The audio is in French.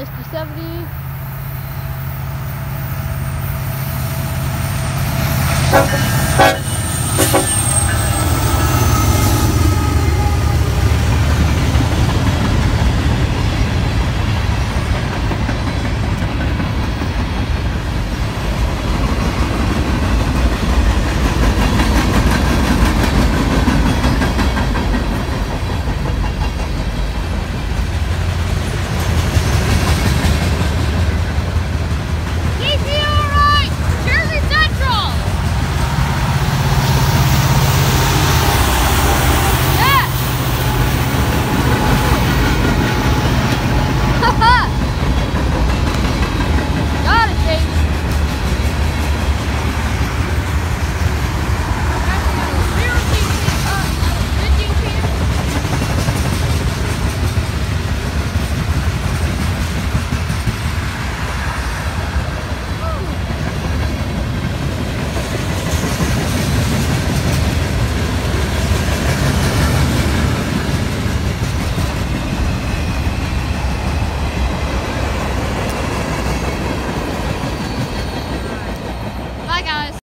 responsable. Thank